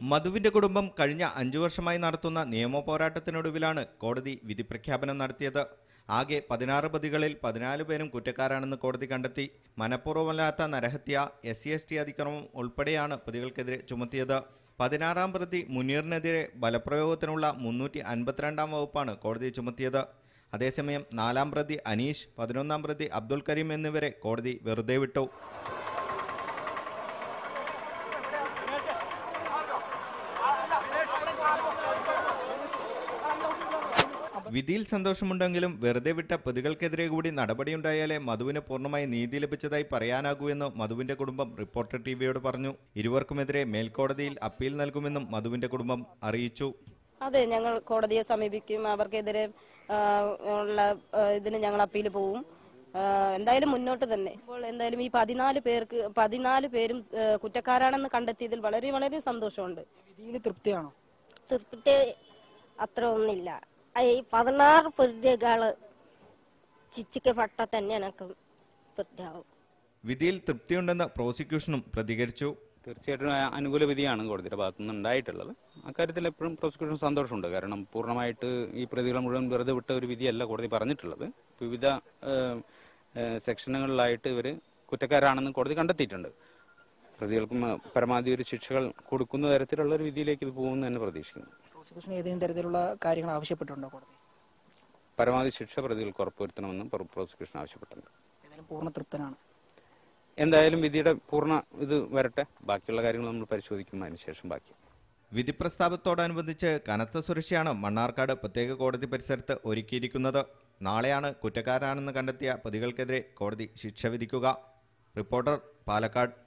മധുവിന്റെ കുടുംബം കഴിഞ്ഞ അഞ്ചു വർഷമായി നടത്തുന്ന നിയമ പോരാട്ടത്തിനൊടുവിലാണ് കോടതി വിധി പ്രഖ്യാപനം നടത്തിയത്. ആകെ പതിനാറ് പ്രതികളിൽ പതിനാല് പേരും കുറ്റക്കാരാണെന്ന് കോടതി കണ്ടെത്തി. മനഃപൂർവമല്ലാത്ത നരഹത്യ എസ് സി എസ് ടി അതിക്രമം ഉൾപ്പെടെയാണ് പ്രതികൾക്കെതിരെ ചുമത്തിയത്. പതിനാറാം പ്രതി മുനീറിനെതിരെ ബലപ്രയോഗത്തിനുള്ള മുന്നൂറ്റി അൻപത്തിരണ്ടാം വകുപ്പാണ് കോടതി ചുമത്തിയത്. അതേസമയം നാലാം പ്രതി അനീഷ് പതിനൊന്നാം പ്രതി അബ്ദുൽ കരീം എന്നിവരെ കോടതി വെറുതെ വിട്ടു. വിധിയിൽ സന്തോഷമുണ്ടെങ്കിലും വെറുതെ വിട്ട പ്രതികൾക്കെതിരെ കൂടി നടപടിയുണ്ടായാലേ മധുവിന് പൂർണമായി നീതി ലഭിച്ചതായി പറയാനാകൂ എന്ന് മധുവിന്റെ കുടുംബം റിപ്പോർട്ടർ ടിവിയോട് പറഞ്ഞു. ഇരുവർക്കുമെതിരെ മേൽക്കോടതിയിൽ അപ്പീൽ നൽകുമെന്നും മധുവിന്റെ കുടുംബം അറിയിച്ചു. അതെ ഞങ്ങൾ കോടതിയെ സമീപിക്കും. അവർക്കെതിരെ ഉള്ള ഇതിന് ഞങ്ങൾ അപ്പീൽ പോവും. എന്തായാലും മുന്നോട്ട് തന്നെ. ഇപ്പോൾ എന്തായാലും ഈ പതിനാല് പേർക്ക് പതിനാല് പേരും കുറ്റക്കാരാണെന്ന് കണ്ടെത്തിയതിൽ വളരെ വളരെ സന്തോഷമുണ്ട്. വിധിയിൽ തൃപ്തിയാണോ? തൃപ്തി അത്ര ഒന്നില്ല ഈ പതിനാറ് പ്രതികൾ പട്ട തന്നെ എനക്ക് പ്രതിയാവും. വിധിയിൽ തൃപ്തിയുണ്ടെന്ന് പ്രോസിക്യൂഷനും പ്രതികരിച്ചു. തീർച്ചയായിട്ടും അനുകൂല വിധിയാണ് കോടതിയുടെ ഭാഗത്തു നിന്ന് ഉണ്ടായിട്ടുള്ളത് അക്കാര്യത്തിൽ എപ്പോഴും പ്രോസിക്യൂഷൻ സന്തോഷമുണ്ട്. കാരണം പൂർണമായിട്ട് ഈ പ്രതികളെ മുഴുവൻ വെറുതെ വിട്ട ഒരു വിധിയല്ല കോടതി പറഞ്ഞിട്ടുള്ളത്. വിവിധ സെക്ഷനുകളിലായിട്ട് ഇവർ കുറ്റക്കാരാണെന്ന് കോടതി കണ്ടെത്തിയിട്ടുണ്ട്. പ്രതികൾക്കും പരമാവധി ഒരു ശിക്ഷകൾ കൊടുക്കുന്ന തരത്തിലുള്ള ഒരു വിധിയിലേക്ക് ഇത് പോകുമെന്ന് തന്നെ പ്രതീക്ഷിക്കുന്നു. പ്രോസിക്യൂഷൻ ഏതെങ്കിലും തരത്തിലുള്ള കാര്യങ്ങൾ ആവശ്യപ്പെട്ടിട്ടുണ്ടോ കോടതി? പരമാവധി ശിക്ഷ പ്രതികൾക്ക് ഉറപ്പുവരുത്തണമെന്നും പ്രോ- പ്രോസിക്യൂഷൻ ആവശ്യപ്പെട്ടിട്ടുണ്ട്. ഏതായാലും പൂർണ തൃപ്തനാണ്. എന്തായാലും വിധിയുടെ പൂർണ ഇത് വരട്ടെ. ബാക്കിയുള്ള കാര്യങ്ങൾ നമ്മൾ പരിശോധിക്കും. അതിനുശേഷം ബാക്കി. വിധി പ്രസ്താവത്തോടനുബന്ധിച്ച് കനത്ത സുരക്ഷയാണ് മണ്ണാർക്കാട് പ്രത്യേക കോടതി പരിസരത്ത് ഒരുക്കിയിരിക്കുന്നത്. നാളെയാണ് കുറ്റക്കാരനാണെന്ന് കണ്ടെത്തിയ പ്രതികൾക്കെതിരെ കോടതി ശിക്ഷ വിധിക്കുക. റിപ്പോർട്ടർ പാലക്കാട്.